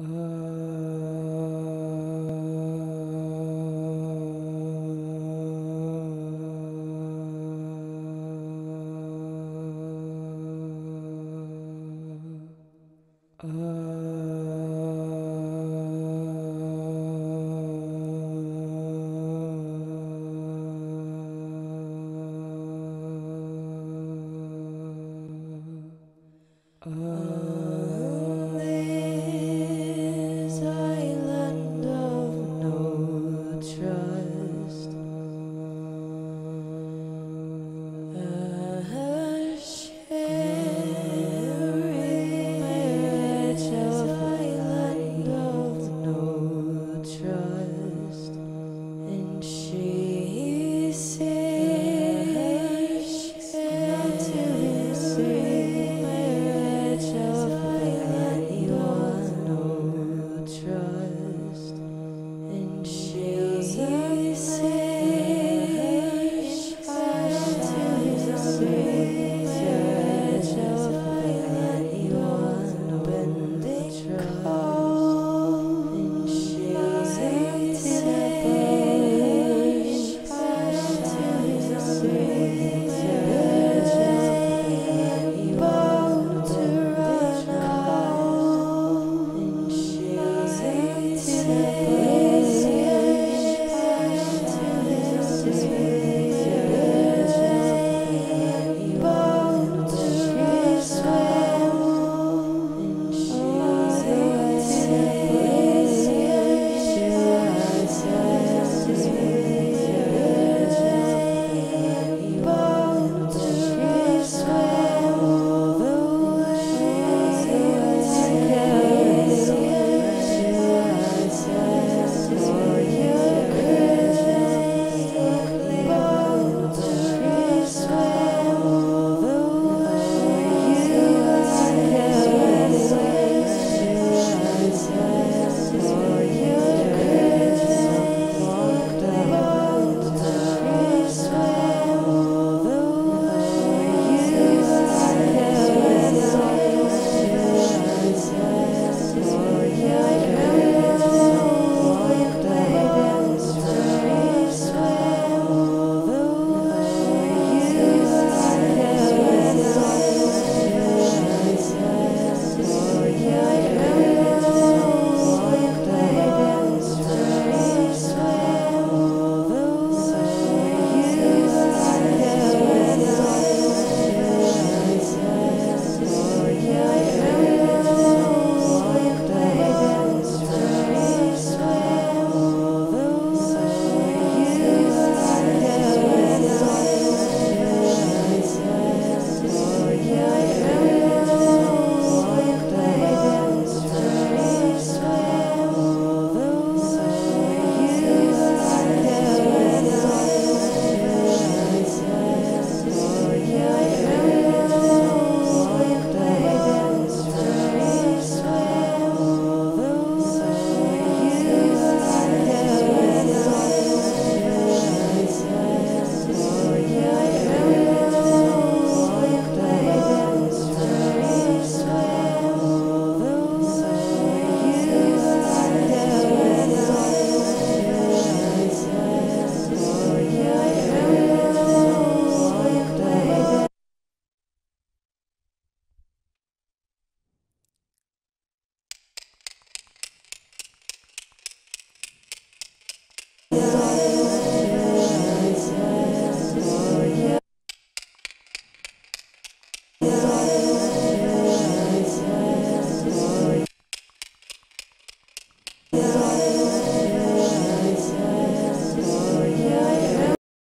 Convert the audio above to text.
Ah